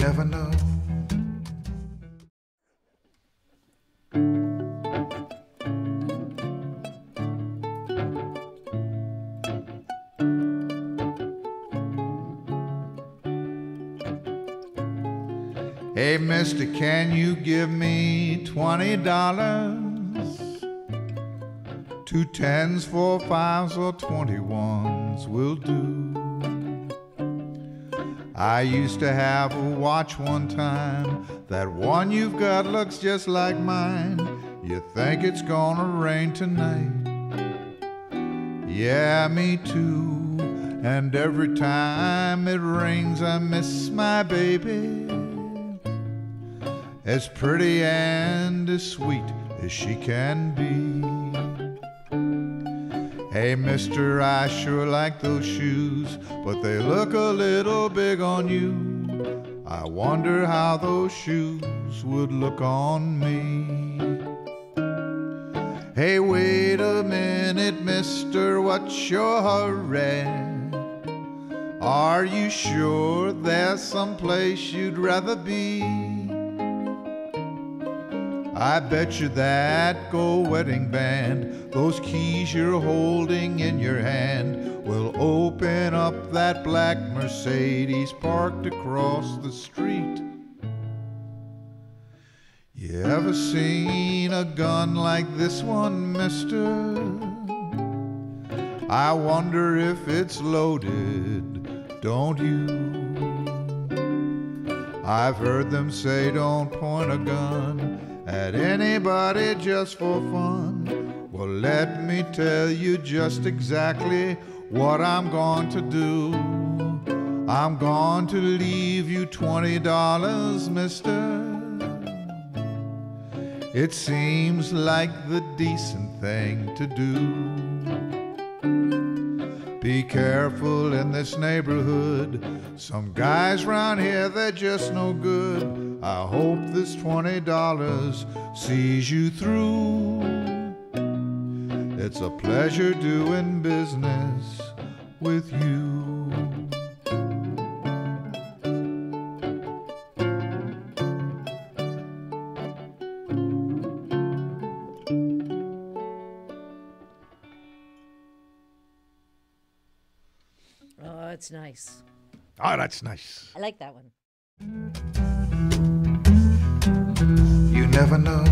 never know. Hey, mister, can you give me twenty dollars? Two tens, four fives, or twenty ones will do. I used to have a watch one time. That one you've got looks just like mine. You think it's gonna rain tonight? Yeah, me too. And every time it rains, I miss my baby. As pretty and as sweet as she can be. Hey, mister, I sure like those shoes, but they look a little big on you. I wonder how those shoes would look on me. Hey, wait a minute, mister, what's your hurry? Are you sure there's some place you'd rather be? I bet you that gold wedding band, those keys you're holding in your hand, will open up that black Mercedes parked across the street. You ever seen a gun like this one, mister? I wonder if it's loaded, don't you? I've heard them say don't point a gun at anybody just for fun. Well, let me tell you just exactly what I'm going to do. I'm going to leave you $20, mister. It seems like the decent thing to do. Be careful in this neighborhood. Some guys round here, they're just no good. I hope this $20 sees you through. It's a pleasure doing business with you. It's nice. Oh, that's nice. I like that one. You never know